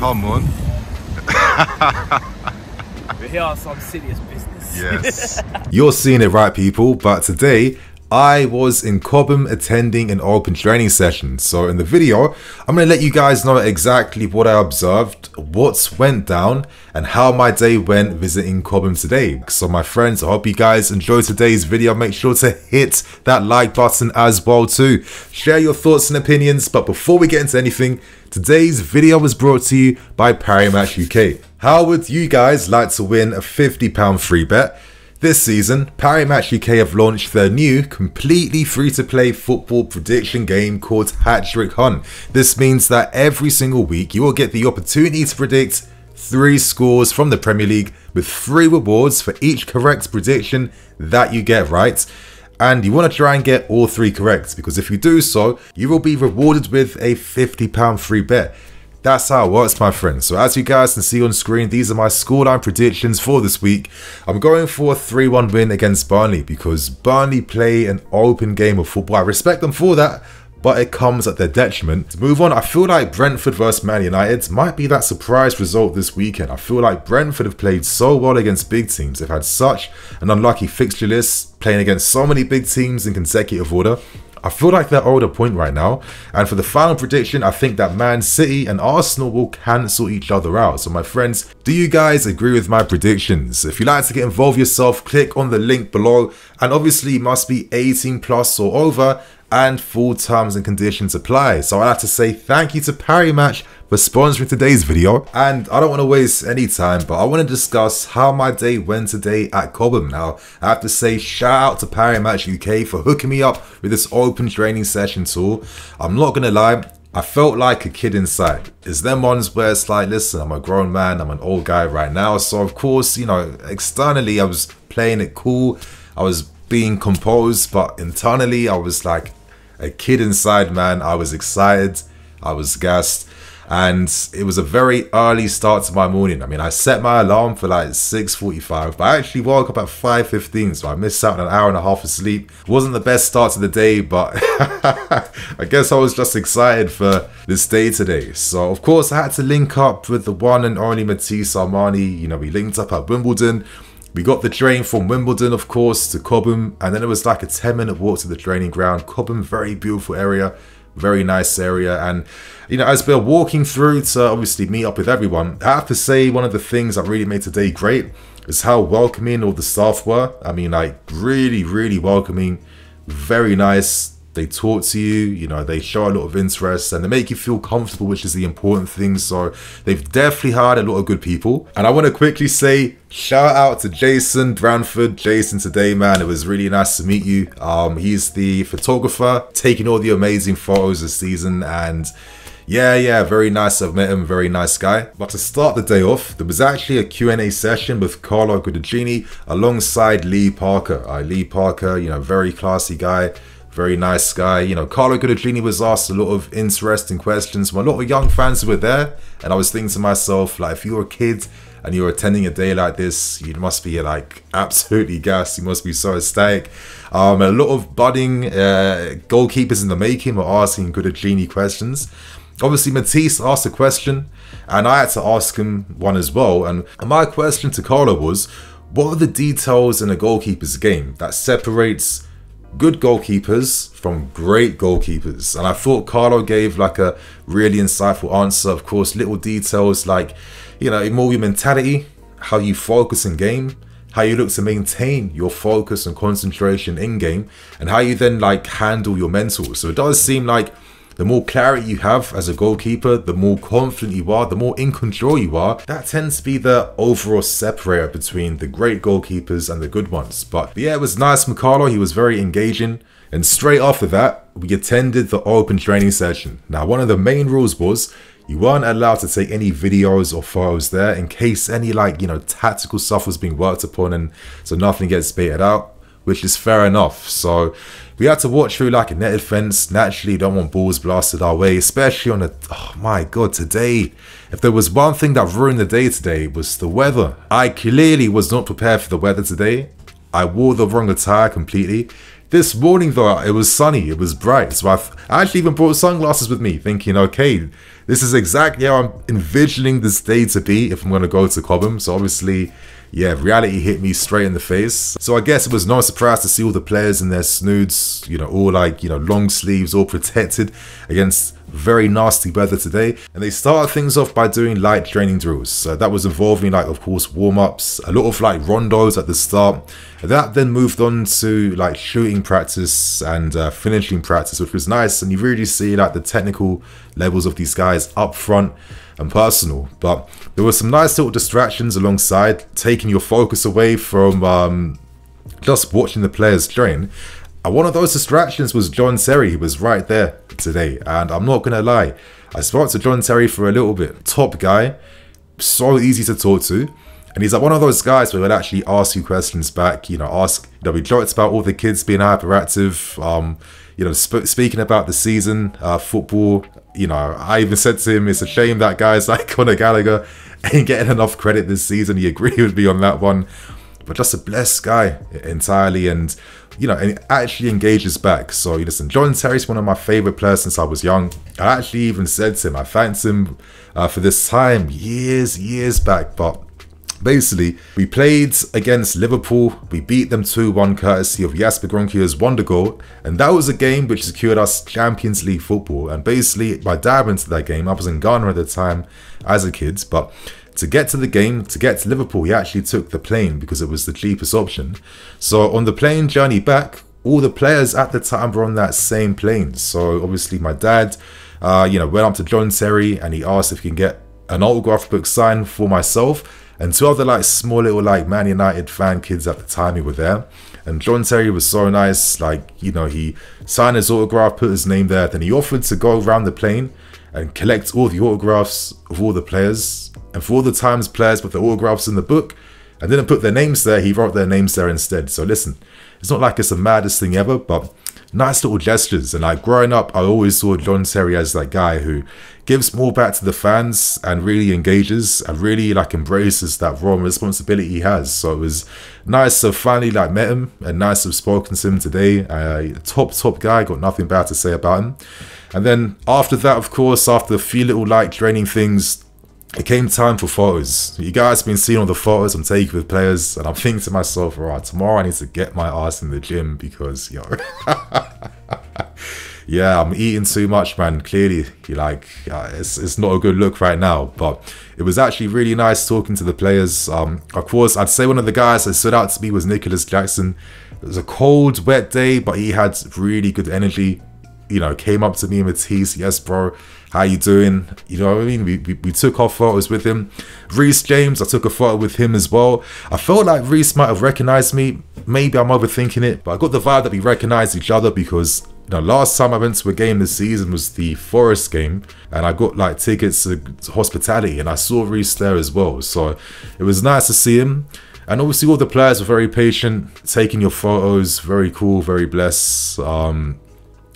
come on. We're here on some serious business. Yes. You're seeing it right, people, but today I was in Cobham attending an open training session. So in the video, I'm going to let you guys know exactly what I observed, what's went down, and how my day went visiting Cobham today. So my friends, I hope you guys enjoyed today's video. Make sure to hit that like button as well too. Share your thoughts and opinions. But before we get into anything, today's video was brought to you by Parimatch UK. How would you guys like to win a £50 free bet? This season, Parimatch UK have launched their new, completely free-to-play football prediction game called Hat-trick Hunt. This means that every single week you will get the opportunity to predict three scores from the Premier League with three rewards for each correct prediction that you get right. And you want to try and get all three correct because if you do so, you will be rewarded with a £50 free bet. That's how it works, my friends. So as you guys can see on screen, these are my scoreline predictions for this week. I'm going for a 3-1 win against Burnley because Burnley play an open game of football. I respect them for that, but it comes at their detriment. To move on, I feel like Brentford versus Man United might be that surprise result this weekend. I feel like Brentford have played so well against big teams. They've had such an unlucky fixture list, playing against so many big teams in consecutive order. I feel like they're owed a point right now. And for the final prediction, I think that Man City and Arsenal will cancel each other out. So my friends, do you guys agree with my predictions? If you'd like to get involved yourself, click on the link below. And obviously must be 18 plus or over and full terms and conditions apply. So I'd like to say thank you to Parimatch for sponsoring today's video. And I don't want to waste any time, but I want to discuss how my day went today at Cobham. Now, I have to say shout out to Parimatch UK for hooking me up with this open training session tool. I'm not going to lie, I felt like a kid inside. It's them ones where it's like, listen, I'm a grown man, I'm an old guy right now. So of course, you know, externally I was playing it cool. I was being composed, but internally I was like a kid inside, man. I was excited. I was gassed and it was a very early start to my morning. I mean, I set my alarm for like 6.45, but I actually woke up at 5.15, so I missed out on an hour and a half of sleep. Wasn't the best start to the day, but I guess I was just excited for this day today. So, of course, I had to link up with the one and only Matisse Armani. You know, we linked up at Wimbledon. We got the train from Wimbledon, of course, to Cobham, and then it was like a 10 minute walk to the training ground. Cobham, very beautiful area very nice area. And, you know, as we're walking through to obviously meet up with everyone, I have to say one of the things that really made today great is how welcoming all the staff were. I mean, like, really, really welcoming, very nice they talk to you, you know, they show a lot of interest and they make you feel comfortable, which is the important thing. So they've definitely hired a lot of good people. And I want to quickly say shout out to Jason Branford. Jason today, man, it was really nice to meet you. Um, he's the photographer taking all the amazing photos this season and yeah, yeah, very nice. I've met him, very nice guy. But to start the day off, there was actually a Q&A session with Carlo Cudicini alongside Lee Parker. Uh, Lee Parker, you know, very classy guy very nice guy. You know, Carlo Cudicini was asked a lot of interesting questions from a lot of young fans were there. And I was thinking to myself, like, if you're a kid and you're attending a day like this, you must be like absolutely gassed. You must be so ecstatic. Um, a lot of budding uh, goalkeepers in the making were asking Cudicini questions. Obviously, Matisse asked a question, and I had to ask him one as well. And my question to Carlo was, what are the details in a goalkeeper's game that separates good goalkeepers from great goalkeepers. And I thought Carlo gave like a really insightful answer. Of course, little details like, you know, more your mentality, how you focus in game, how you look to maintain your focus and concentration in game, and how you then like handle your mental. So it does seem like the more clarity you have as a goalkeeper, the more confident you are, the more in control you are. That tends to be the overall separator between the great goalkeepers and the good ones. But, yeah, it was nice from. He was very engaging. And straight after that, we attended the open training session. Now, one of the main rules was you weren't allowed to take any videos or photos there in case any like, you know, tactical stuff was being worked upon and so nothing gets baited out, which is fair enough. So we had to watch through like a netted fence. Naturally, don't want balls blasted our way, especially on a. Oh my god, today. If there was one thing that ruined the day today, was the weather. I clearly was not prepared for the weather today. I wore the wrong attire completely. This morning, though, it was sunny, it was bright, so I've, I actually even brought sunglasses with me, thinking, okay, this is exactly how I'm envisioning this day to be if I'm going to go to Cobham. So obviously, yeah, reality hit me straight in the face. So I guess it was no surprise to see all the players in their snoods, you know, all like, you know, long sleeves, all protected against very nasty weather today. And they started things off by doing light training drills. So that was involving like, of course, warm-ups, a lot of like rondos at the start. That then moved on to like shooting practice and uh, finishing practice, which was nice. And you really see like the technical levels of these guys up front and personal. But there were some nice little distractions alongside, taking your focus away from um, just watching the players train. And one of those distractions was John Terry, He was right there today. And I'm not going to lie, I spoke to John Terry for a little bit. Top guy, so easy to talk to. And he's like one of those guys where he'll actually ask you questions back, you know, ask, you know, we joked about all the kids being hyperactive, um, you know, sp speaking about the season, uh, football, you know, I even said to him, it's a shame that guys like Conor Gallagher ain't getting enough credit this season. He agreed with me on that one. But just a blessed guy entirely. And you know, and actually engages back. So you listen, John Terry's one of my favorite players since I was young. I actually even said to him, I thanked him uh, for this time years, years back, but Basically, we played against Liverpool. We beat them 2-1 courtesy of Jesper Grønkjær's wonder goal. And that was a game which secured us Champions League football. And basically, my dad went to that game. I was in Ghana at the time as a kid. But to get to the game, to get to Liverpool, he actually took the plane because it was the cheapest option. So on the plane journey back, all the players at the time were on that same plane. So obviously my dad, uh, you know, went up to John Terry and he asked if he can get an autograph book signed for myself and two other like small little like Man United fan kids at the time who were there. And John Terry was so nice, like, you know, he signed his autograph, put his name there, then he offered to go around the plane and collect all the autographs of all the players. And for all the times players put the autographs in the book and didn't put their names there, he wrote their names there instead. So listen, it's not like it's the maddest thing ever, but nice little gestures. And like growing up, I always saw John Terry as that guy who gives more back to the fans and really engages and really like embraces that role and responsibility he has. So it was nice to finally like met him and nice to have spoken to him today. Uh, top, top guy, got nothing bad to say about him. And then after that, of course, after a few little light training things, it came time for photos. You guys have been seeing all the photos I'm taking with players, and I'm thinking to myself, alright, tomorrow I need to get my ass in the gym because, yo, yeah, I'm eating too much, man. Clearly, like, it's, it's not a good look right now, but it was actually really nice talking to the players. Um, of course, I'd say one of the guys that stood out to me was Nicolas Jackson. It was a cold, wet day, but he had really good energy. You know, came up to me and Matisse, yes, bro how you doing? You know what I mean? We, we, we took off photos with him. Reece James, I took a photo with him as well. I felt like Reece might have recognized me. Maybe I'm overthinking it, but I got the vibe that we recognized each other because you know, last time I went to a game this season was the Forest game, and I got like tickets to, to hospitality, and I saw Reece there as well. So it was nice to see him. And obviously, all the players were very patient, taking your photos. Very cool, very blessed. Um,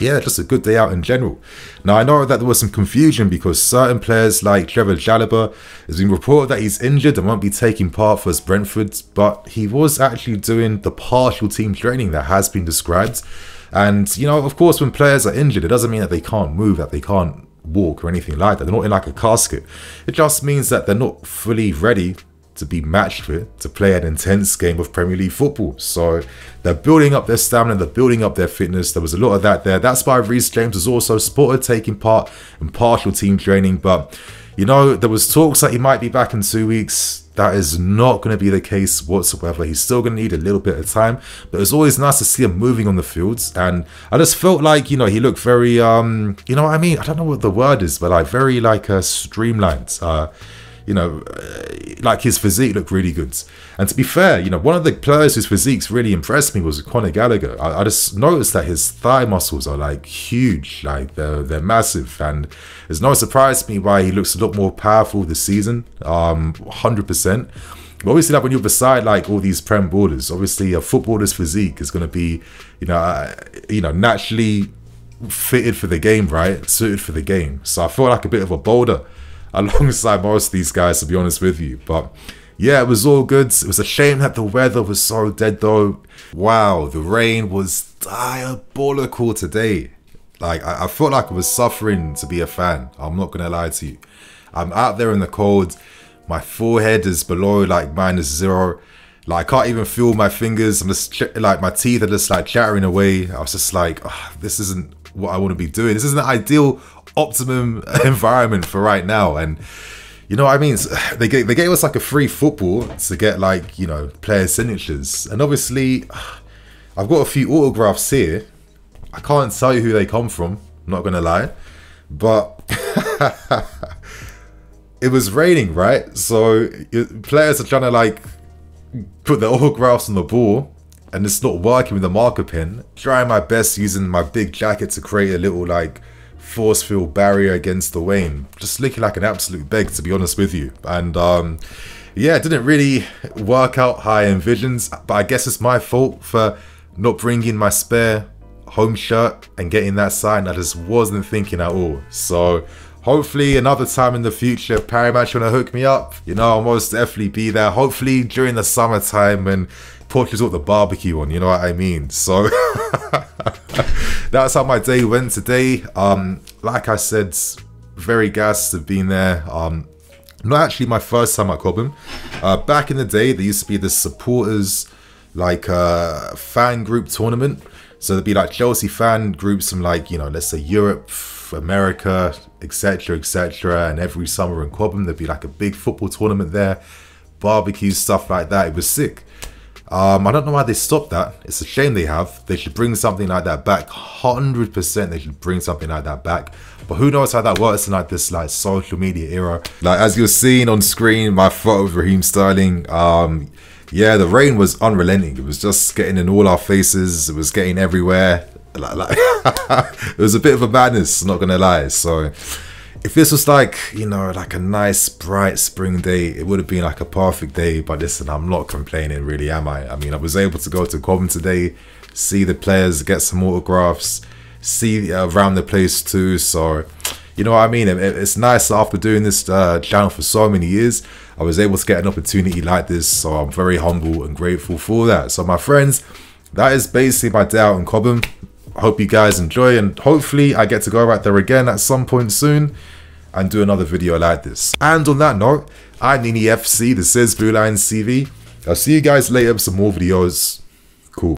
yeah, just a good day out in general. Now, I know that there was some confusion because certain players like Trevoh Chalobah has been reported that he's injured and won't be taking part for his Brentford, but he was actually doing the partial team training that has been described. And, you know, of course, when players are injured, it doesn't mean that they can't move, that they can't walk or anything like that. They're not in like a casket. It just means that they're not fully ready to be matched with to play an intense game of Premier League football. So they're building up their stamina, they're building up their fitness. There was a lot of that there. That's why Reece James was also spotted taking part in partial team training. But you know, there was talks that he might be back in two weeks. That is not going to be the case whatsoever. He's still going to need a little bit of time, but it's always nice to see him moving on the fields. And I just felt like, you know, he looked very, um, you know what I mean? I don't know what the word is, but like very like uh, streamlined. Uh, you know, uh, like his physique looked really good. And to be fair, you know, one of the players whose physiques really impressed me was Conor Gallagher. I, I, just noticed that his thigh muscles are like huge, like they're they're massive, and it's no surprise to me why he looks a lot more powerful this season. Um, hundred percent. But Obviously, like when you're beside like all these prem borders, obviously a footballer's physique is going to be, you know, uh, you know, naturally fitted for the game, right? Suited for the game. So I feel like a bit of a boulder alongside most of these guys, to be honest with you. But yeah, it was all good. It was a shame that the weather was so dead though. Wow, the rain was diabolical today. Like I, I felt like I was suffering to be a fan. I'm not gonna lie to you. I'm out there in the cold. My forehead is below like minus zero. Like I can't even feel my fingers. I'm just like my teeth are just like chattering away. I was just like, "Ugh, this isn't what I want to be doing. This isn't the ideal optimum environment for right now. And you know what I mean? They gave, they gave us like a free football to get like you know player signatures, and obviously I've got a few autographs here. I can't tell you who they come from. I'm not gonna lie, but it was raining, right? So players are trying to like put their autographs on the ball, and it's not working with the marker pen. Trying my best using my big jacket to create a little like force field barrier against the rain. Just looking like an absolute beg, to be honest with you. And um, yeah, it didn't really work out high I envisioned, but I guess it's my fault for not bringing my spare home shirt and getting that sign. I just wasn't thinking at all. So hopefully another time in the future, Parimatch wanna hook me up. You know, I'll most definitely be there. Hopefully during the summertime when Portugal's got the barbecue on, you know what I mean? So that's how my day went today. Um, like I said, very gassed to been there. Um, not actually my first time at Cobham. Uh, back in the day, there used to be this supporters like uh, fan group tournament. So there'd be like Chelsea fan groups from like you know let's say Europe, America, etc. etc. And every summer in Cobham there'd be like a big football tournament there, barbecue stuff like that. It was sick. Um, I don't know why they stopped that. It's a shame they have. They should bring something like that back. Hundred percent, they should bring something like that back. But who knows how that works in like this like social media era? Like as you're seeing on screen, my photo of Raheem Sterling. Um, yeah, the rain was unrelenting. It was just getting in all our faces. It was getting everywhere. Like, like it was a bit of a madness. Not gonna lie. So if this was like you know like a nice bright spring day it would have been like a perfect day. But listen i'm not complaining really am i? I mean i was able to go to Cobham today see the players get some autographs see uh, around the place too. So you know what i mean? It, it- it's nice after doing this uh, channel for so many years i was able to get an opportunity like this. So i'm very humble and grateful for that. So my friends that is basically my day out in Cobham. I hope you guys enjoy and hopefully I get to go out there again at some point soon and do another video like this. And on that note, I'm Nini FC, this is Blue Lions TV. I'll see you guys later with some more videos.